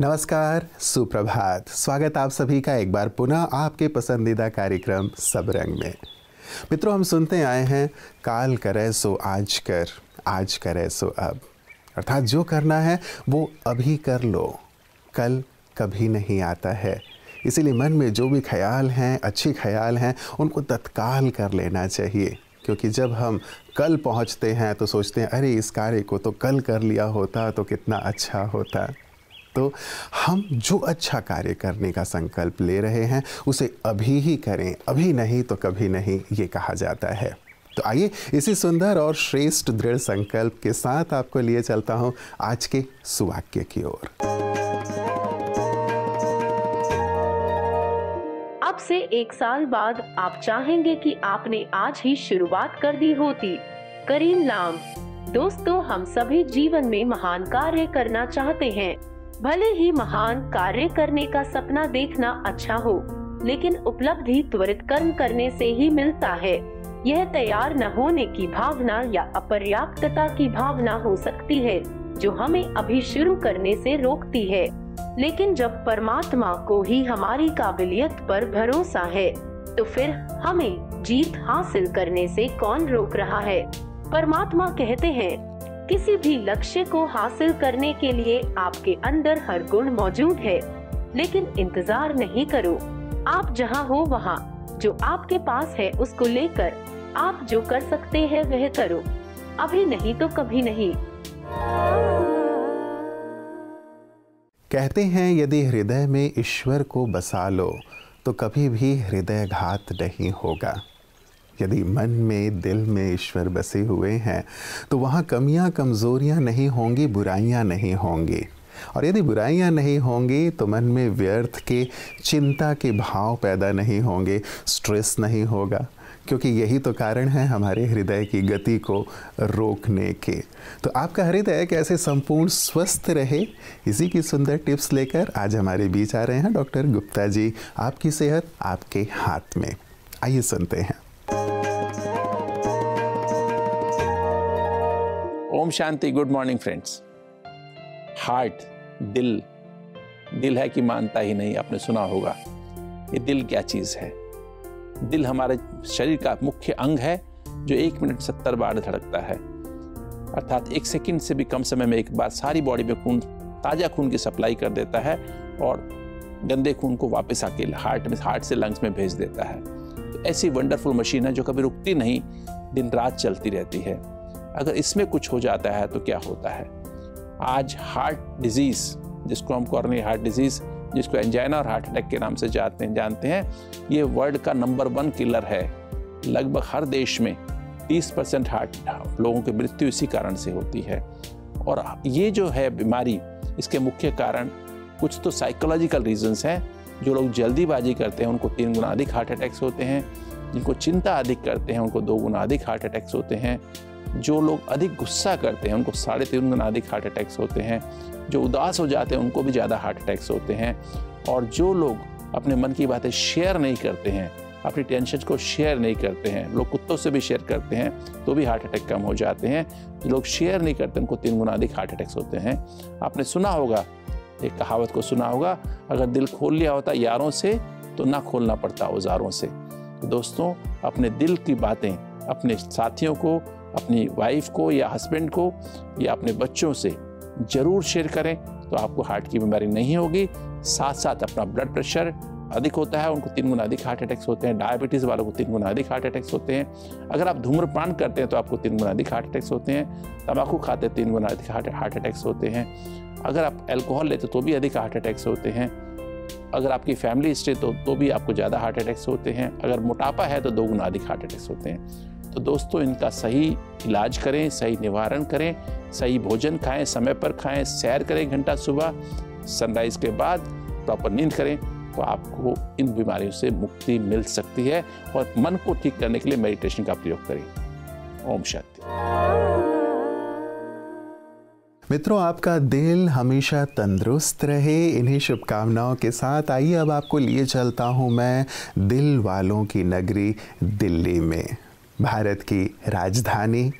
नमस्कार, सुप्रभात। स्वागत आप सभी का एक बार पुनः आपके पसंदीदा कार्यक्रम सब रंग में। मित्रों, हम सुनते आए हैं, काल करे सो आज कर, आज करे सो अब। अर्थात जो करना है, वो अभी कर लो। कल कभी नहीं आता है। इसीलिए मन में जो भी ख्याल हैं, अच्छे ख्याल हैं, उनको तत्काल कर लेना चाहिए। क्योंकि जब हम कल पहुँचते हैं तो सोचते हैं, अरे, इस कार्य को तो कल कर लिया होता तो कितना अच्छा होता। तो हम जो अच्छा कार्य करने का संकल्प ले रहे हैं, उसे अभी ही करें। अभी नहीं तो कभी नहीं, ये कहा जाता है। तो आइए इसी सुंदर और श्रेष्ठ दृढ़ संकल्प के साथ आपको लिए चलता हूँ आज के सुवाक्य की ओर। अब से एक साल बाद आप चाहेंगे कि आपने आज ही शुरुआत कर दी होती। करीम लाम दोस्तों, हम सभी जीवन में महान कार्य करना चाहते हैं। भले ही महान कार्य करने का सपना देखना अच्छा हो, लेकिन उपलब्धि त्वरित कर्म करने से ही मिलता है। यह तैयार न होने की भावना या अपर्याप्तता की भावना हो सकती है, जो हमें अभी शुरू करने से रोकती है। लेकिन जब परमात्मा को ही हमारी काबिलियत पर भरोसा है तो फिर हमें जीत हासिल करने से कौन रोक रहा है? परमात्मा कहते हैं किसी भी लक्ष्य को हासिल करने के लिए आपके अंदर हर गुण मौजूद है। लेकिन इंतज़ार नहीं करो। आप जहाँ हो वहाँ। जो आपके पास है उसको लेकर आप जो कर सकते हैं वह करो। अभी नहीं तो कभी नहीं। कहते हैं, यदि हृदय में ईश्वर को बसा लो तो कभी भी हृदय घात नहीं होगा। यदि मन में, दिल में ईश्वर बसे हुए हैं तो वहाँ कमियाँ, कमज़ोरियाँ नहीं होंगी, बुराइयाँ नहीं होंगी। और यदि बुराइयाँ नहीं होंगी तो मन में व्यर्थ के, चिंता के भाव पैदा नहीं होंगे स्ट्रेस नहीं होगा। क्योंकि यही तो कारण है हमारे हृदय की गति को रोकने के। तो आपका हृदय कैसे संपूर्ण स्वस्थ रहे, इसी की सुंदर टिप्स लेकर आज हमारे बीच आ रहे हैं डॉक्टर गुप्ता जी, आपकी सेहत आपके हाथ में। आइए सुनते हैं। Om Shanti, good morning friends. Heart, दिल दिल है कि मानता ही नहीं, आपने सुना होगा। ये दिल क्या चीज़ है? दिल हमारे शरीर का मुख्य अंग है, जो एक मिनट सत्तर बार धड़कता है। अर्थात एक सेकंड से भी कम समय में एक बार सारी बॉडी में खून, ताज़ा खून की सप्लाई कर देता है और गंदे खून को वापस आके हार्ट में, हार्ट से लंग्स में भेज देता है। तो ऐसी वंडरफुल मशीन है जो कभी रुकती नहीं, दिन रात चलती रहती है। अगर इसमें कुछ हो जाता है तो क्या होता है? आज हार्ट डिज़ीज़ जिसको हम कॉर्नरी हार्ट डिज़ीज़ जिसको एंजाइना और हार्ट अटैक के नाम से जाते हैं, जानते हैं, ये वर्ल्ड का नंबर वन किलर है। लगभग हर देश में 30 परसेंट हार्ट लोगों की मृत्यु इसी कारण से होती है। और ये जो है बीमारी, इसके मुख्य कारण कुछ तो साइकोलॉजिकल रीजंस हैं। जो लोग जल्दीबाजी करते हैं, उनको तीन गुना अधिक हार्ट अटैक्स होते हैं। जिनको चिंता अधिक करते हैं, उनको दो गुना अधिक हार्ट अटैक्स होते हैं। जो लोग अधिक गुस्सा करते हैं, उनको साढ़े तीन गुना अधिक हार्ट अटैक्स होते हैं, जो उदास हो जाते हैं, उनको भी ज़्यादा हार्ट अटैक्स होते हैं, और जो लोग अपने मन की बातें शेयर नहीं करते हैं, अपनी टेंशन को शेयर नहीं करते हैं, लोग कुत्तों से भी शेयर करते हैं तो भी हार्ट अटैक कम हो जाते हैं। जो लोग शेयर नहीं करते, उनको तीन गुना अधिक हार्ट अटैक्स होते हैं। आपने सुना होगा, एक कहावत को सुना होगा, अगर दिल खोल लिया होता यारों से तो ना खोलना पड़ता औजारों से। तो दोस्तों, अपने दिल की बातें, अपने साथियों को अपनी वाइफ को या हस्बैंड को या अपने बच्चों से ज़रूर शेयर करें तो आपको हार्ट की बीमारी नहीं होगी। साथ साथ अपना ब्लड प्रेशर अधिक होता है, उनको तीन गुना अधिक हार्ट अटैक्स होते हैं। डायबिटीज़ वालों को तीन गुना अधिक हार्ट अटैक्स होते हैं। अगर आप धूम्रपान करते हैं तो आपको तीन गुना अधिक हार्ट अटैक्स होते हैं। तंबाकू खाते तीन गुना अधिक हार्ट हार्ट अटैक्स होते हैं। अगर आप एल्कोहल लेते तो भी अधिक हार्ट अटैक्स होते हैं। अगर आपकी फैमिली हिस्ट्री तो तो भी आपको ज़्यादा हार्ट अटैक्स होते हैं। अगर मोटापा है तो दो गुना अधिक हार्ट अटैक्स होते हैं। तो दोस्तों, इनका सही इलाज करें, सही निवारण करें, सही भोजन खाएँ, समय पर खाएँ, सैर करें घंटा सुबह सनराइज के बाद प्रॉपर नींद करें तो आपको इन बीमारियों से मुक्ति मिल सकती है और मन को ठीक करने के लिए मेडिटेशन का प्रयोग करें। ओम शांति। मित्रों, आपका दिल हमेशा तंदुरुस्त रहे, इन्हीं शुभकामनाओं के साथ आइए, अब आपको लिए चलता हूँ मैं दिल वालों की नगरी दिल्ली में। भारत की राजधानी,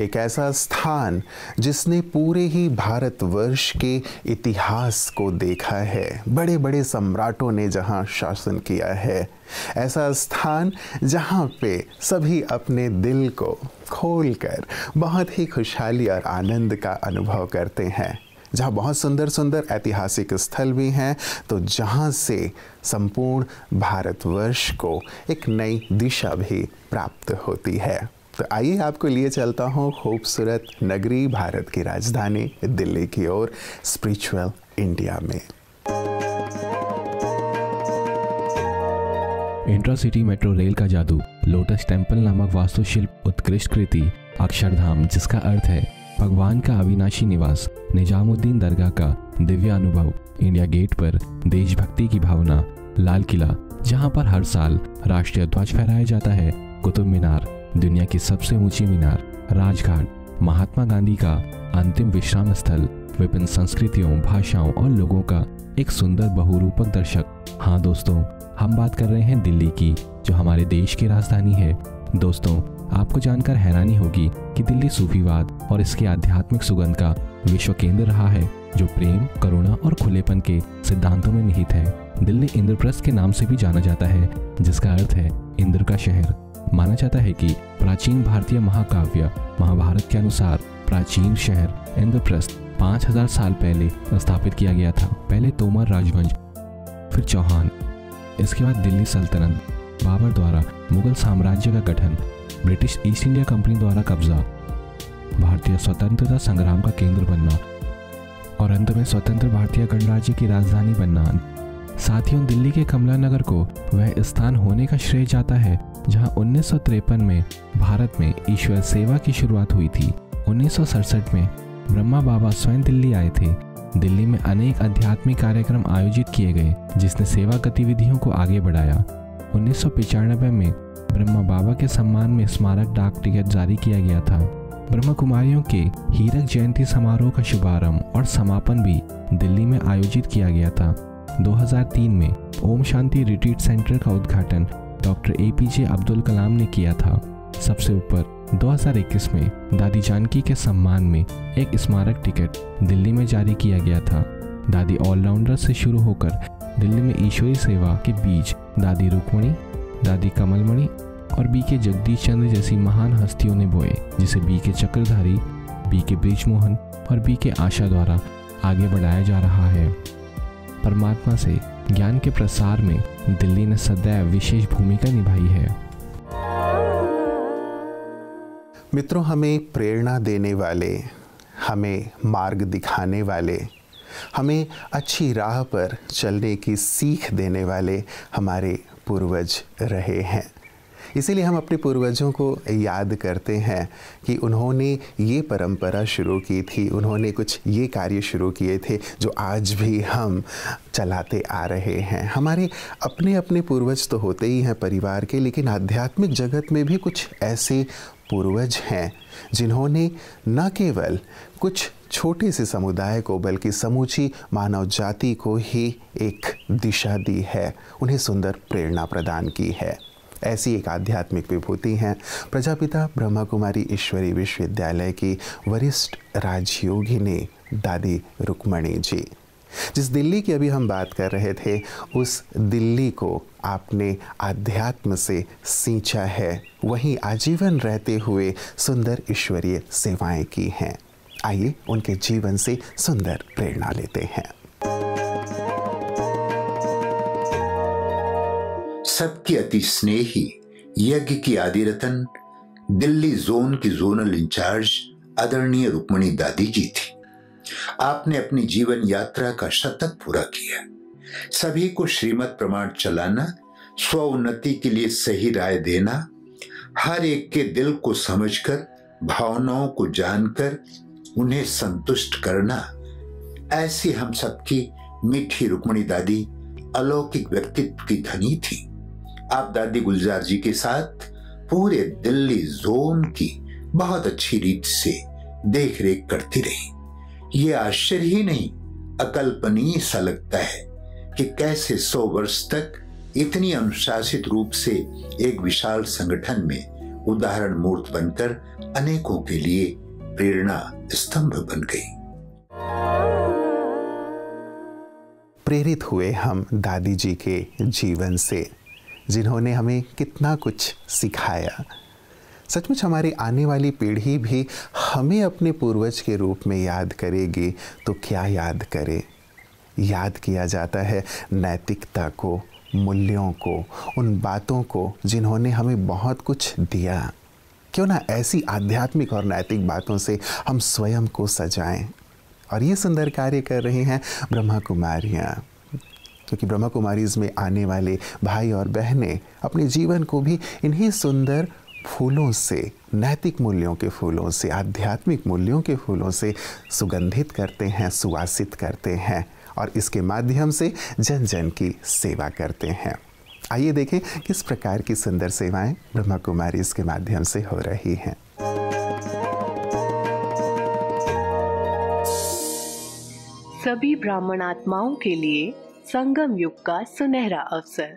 एक ऐसा स्थान जिसने पूरे ही भारतवर्ष के इतिहास को देखा है। बड़े बड़े सम्राटों ने जहाँ शासन किया है, ऐसा स्थान जहाँ पे सभी अपने दिल को खोलकर बहुत ही खुशहाली और आनंद का अनुभव करते हैं। जहाँ बहुत सुंदर सुंदर ऐतिहासिक स्थल भी हैं तो जहाँ से संपूर्ण भारतवर्ष को एक नई दिशा भी प्राप्त होती है। तो आइए आपको लिए चलता हूँ खूबसूरत नगरी, भारत की राजधानी दिल्ली की ओर स्पिरिचुअल इंडिया में। इंट्रासिटी मेट्रो रेल का जादू लोटस टेंपल नामक वास्तुशिल्प, उत्कृष्ट कृति, अक्षरधाम, जिसका अर्थ है भगवान का अविनाशी निवास, निजामुद्दीन दरगाह का दिव्य अनुभव इंडिया गेट पर देशभक्ति की भावना, लाल किला, जहाँ पर हर साल राष्ट्रीय ध्वज फहराया जाता है, कुतुब मीनार, दुनिया की सबसे ऊँची मीनार, राजघाट, महात्मा गांधी का अंतिम विश्राम स्थल विभिन्न संस्कृतियों, भाषाओं और लोगों का एक सुंदर बहुरूपक दर्शक। हाँ दोस्तों, हम बात कर रहे हैं दिल्ली की, जो हमारे देश की राजधानी है। दोस्तों आपको जानकर हैरानी होगी कि दिल्ली सूफीवाद और इसके आध्यात्मिक सुगंध का विश्व केंद्र रहा है, जो प्रेम, करुणा और खुलेपन के सिद्धांतों में निहित है। दिल्ली इंद्रप्रस्थ के नाम से भी जाना जाता है, जिसका अर्थ है इंद्र का शहर। माना जाता है कि प्राचीन भारतीय महाकाव्य, महाभारत के अनुसार प्राचीन शहर इंद्रप्रस्थ पाँच हज़ार साल पहले स्थापित किया गया था। पहले तोमर राजवंश, फिर चौहान, इसके बाद दिल्ली सल्तनत, बाबर द्वारा मुगल साम्राज्य का गठन ब्रिटिश ईस्ट इंडिया कंपनी द्वारा कब्जा, भारतीय स्वतंत्रता संग्राम का केंद्र बनना और अंत में स्वतंत्र भारतीय गणराज्य की राजधानी बनना। साथियों, दिल्ली के कमला नगर को वह स्थान होने का श्रेय जाता है, जहाँ उन्नीस में भारत में ईश्वर सेवा की शुरुआत हुई थी। उन्नीस सौ सड़सठ में ब्रह्मा बाबा स्वयं दिल्ली आए थे। दिल्ली में अनेक आध्यात्मिक कार्यक्रम आयोजित किए गए, जिसने सेवा गतिविधियों को आगे बढ़ाया। उन्नीस में ब्रह्मा बाबा के सम्मान में स्मारक डाक टिकट जारी किया गया था। ब्रह्मा कुमारियों के हीरक जयंती समारोह का शुभारंभ और समापन भी दिल्ली में आयोजित किया गया था। 2003 में ओम शांति रिट्रीट सेंटर का उद्घाटन doctor A P J Abdul Kalam ने किया था। सबसे ऊपर 2021 में दादी जानकी के सम्मान में एक स्मारक टिकट दिल्ली में जारी किया गया था। दादी ऑलराउंडर से शुरू होकर दिल्ली में ईश्वरी सेवा के बीच दादी रुक्मणी दादी कमलमणि और बी के जगदीश चंद्र जैसी महान हस्तियों ने बोए, जिसे बी के चक्रधारी, बी के ब्रिजमोहन और बी के आशा द्वारा आगे बढ़ाया जा रहा है। परमात्मा से ज्ञान के प्रसार में दिल्ली ने सदैव विशेष भूमिका निभाई है। मित्रों, हमें प्रेरणा देने वाले, हमें मार्ग दिखाने वाले, हमें अच्छी राह पर चलने की सीख देने वाले हमारे पूर्वज रहे हैं। इसीलिए हम अपने पूर्वजों को याद करते हैं कि उन्होंने ये परंपरा शुरू की थी, उन्होंने कुछ ये कार्य शुरू किए थे जो आज भी हम चलाते आ रहे हैं। हमारे अपने अपने पूर्वज तो होते ही हैं परिवार के, लेकिन आध्यात्मिक जगत में भी कुछ ऐसे पूर्वज हैं जिन्होंने न केवल कुछ छोटे से समुदाय को, बल्कि समूची मानव जाति को ही एक दिशा दी है। उन्हें सुंदर प्रेरणा प्रदान की है। ऐसी एक आध्यात्मिक विभूति हैं। प्रजापिता ब्रह्मा कुमारी ईश्वरी विश्वविद्यालय की वरिष्ठ राजयोगिनी दादी रुक्मणी जी। जिस दिल्ली की अभी हम बात कर रहे थे, उस दिल्ली को आपने आध्यात्म से सींचा है। वहीं आजीवन रहते हुए सुंदर ईश्वरीय सेवाएँ की हैं। आइए उनके जीवन से सुंदर प्रेरणा लेते हैं। सबकी अति स्नेही, यज्ञ की आदि रतन, दिल्ली जोन की जोनल इंचार्ज, आदरणीय रुक्मणी दादी जी थी। आपने अपनी जीवन यात्रा का शतक पूरा किया। सभी को श्रीमत प्रमाण चलाना, स्व उन्नति के लिए सही राय देना, हर एक के दिल को समझकर, भावनाओं को जानकर, उन्हें संतुष्ट करना, ऐसी हम सबकी मीठी रुक्मणी दादी अलौकिक व्यक्तित्व की धनी थी। आप दादी गुलजार जी के साथ पूरे दिल्ली जोन की बहुत अच्छी रीत से देख रेख करती रही। ये आश्चर्य ही नहीं, अकल्पनीय सा लगता है कि कैसे सौ वर्ष तक इतनी अनुशासित रूप से एक विशाल संगठन में उदाहरण मूर्त बनकर अनेकों के लिए प्रेरणा स्तंभ बन गई। प्रेरित हुए हम दादी जी के जीवन से। जिन्होंने हमें कितना कुछ सिखाया। सचमुच हमारी आने वाली पीढ़ी भी हमें अपने पूर्वज के रूप में याद करेगी तो क्या याद करे? याद किया जाता है नैतिकता को, मूल्यों को, उन बातों को जिन्होंने हमें बहुत कुछ दिया। क्यों ना ऐसी आध्यात्मिक और नैतिक बातों से हम स्वयं को सजाएँ। और ये सुंदर कार्य कर रही हैं ब्रह्मा कुमारियाँ। क्योंकि ब्रह्मा कुमारीज में आने वाले भाई और बहनें अपने जीवन को भी इन्हीं सुंदर फूलों से, नैतिक मूल्यों के फूलों से, आध्यात्मिक मूल्यों के फूलों से सुगंधित करते हैं, सुवासित करते हैं और इसके माध्यम से जन जन की सेवा करते हैं। आइए देखें किस प्रकार की सुंदर सेवाएँ ब्रह्मा कुमारी इसके माध्यम से हो रही हैं। सभी ब्राह्मण आत्माओं के लिए संगम युग का सुनहरा अवसर।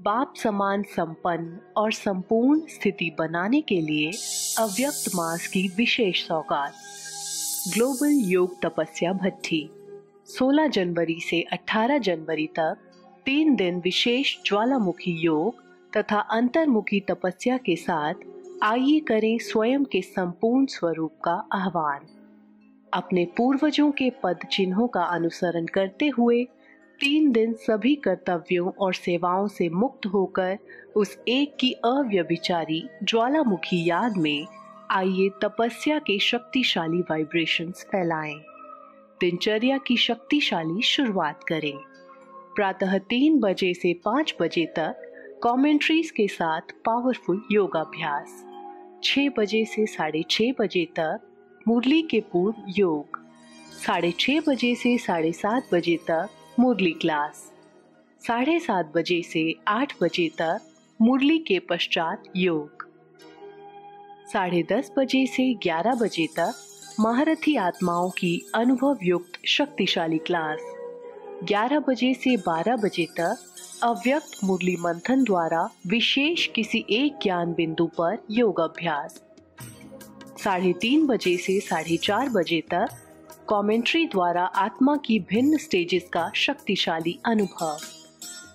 बाप समान संपन्न और संपूर्ण स्थिति बनाने के लिए अव्यक्त मास की विशेष सौगात। ग्लोबल योग तपस्या भट्टी 16 जनवरी से 18 जनवरी तक तीन दिन विशेष ज्वालामुखी योग तथा अंतर्मुखी तपस्या के साथ आइए करें स्वयं के संपूर्ण स्वरूप का आह्वान। अपने पूर्वजों के पद चिन्हों का अनुसरण करते हुए तीन दिन सभी कर्तव्यों और सेवाओं से मुक्त होकर उस एक की अव्यभिचारी ज्वालामुखी याद में आइए तपस्या के शक्तिशाली वाइब्रेशंस फैलाएँ। दिनचर्या की शक्तिशाली शुरुआत करें। प्रातः तीन बजे से पाँच बजे तक कमेंट्रीज के साथ पावरफुल योगाभ्यास। छः बजे से साढ़े छः बजे तक मुरली के पूर्व योग। साढ़े छः बजे से साढ़े सात बजे तक मुरली क्लास। साढ़े सात बजे से आठ बजे तक मुरली के पश्चात योग। साढ़े दस बजे से ग्यारह बजे तक महारथी आत्माओं की अनुभव युक्त शक्तिशाली क्लास। ग्यारह बजे से बारह बजे तक अव्यक्त मुरली मंथन द्वारा विशेष किसी एक ज्ञान बिंदु पर योग अभ्यास। साढ़े तीन बजे से साढ़े चार बजे तक कमेंट्री द्वारा आत्मा की भिन्न स्टेजेस का शक्तिशाली अनुभव।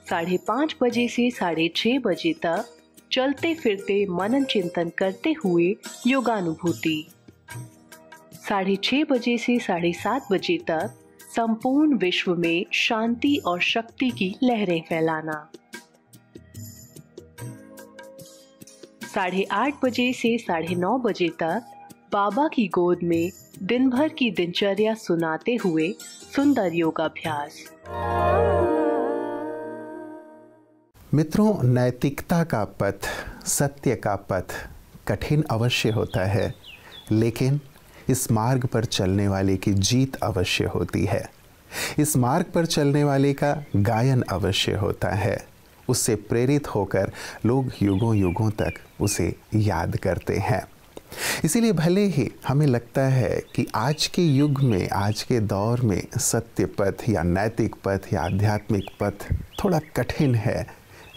साढ़े पाँच बजे से साढ़े छः बजे तक चलते फिरते मनन चिंतन करते हुए योगानुभूति। साढ़े छः बजे से साढ़े सात बजे तक संपूर्ण विश्व में शांति और शक्ति की लहरें फैलाना। साढ़े आठ बजे से साढ़े नौ बजे तक बाबा की गोद में दिन भर की दिनचर्या सुनाते हुए सुंदर योगाभ्यास मित्रों, नैतिकता का पथ, सत्य का पथ कठिन अवश्य होता है, लेकिन इस मार्ग पर चलने वाले की जीत अवश्य होती है। इस मार्ग पर चलने वाले का गायन अवश्य होता है। उससे प्रेरित होकर लोग युगों युगों तक उसे याद करते हैं। इसीलिए भले ही हमें लगता है कि आज के युग में, आज के दौर में सत्य पथ या नैतिक पथ या आध्यात्मिक पथ थोड़ा कठिन है,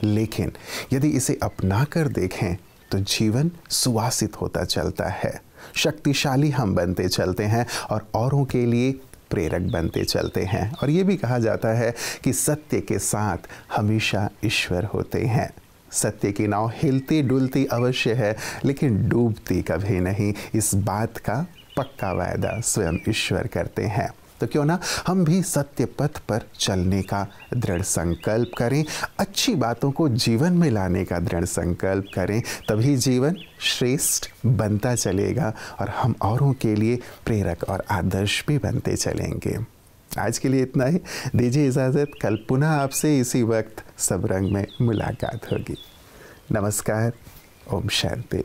लेकिन यदि इसे अपना कर देखें तो जीवन सुवासित होता चलता है। शक्तिशाली हम बनते चलते हैं और औरों के लिए प्रेरक बनते चलते हैं। और ये भी कहा जाता है कि सत्य के साथ हमेशा ईश्वर होते हैं। सत्य की नाव हिलती डुलती अवश्य है, लेकिन डूबती कभी नहीं। इस बात का पक्का वायदा स्वयं ईश्वर करते हैं। तो क्यों ना हम भी सत्य पथ पर चलने का दृढ़ संकल्प करें, अच्छी बातों को जीवन में लाने का दृढ़ संकल्प करें, तभी जीवन श्रेष्ठ बनता चलेगा और हम औरों के लिए प्रेरक और आदर्श भी बनते चलेंगे। आज के लिए इतना ही। दीजिए इजाज़त, कल पुनः आपसे इसी वक्त सब रंग में मुलाकात होगी। नमस्कार, ओम शांति।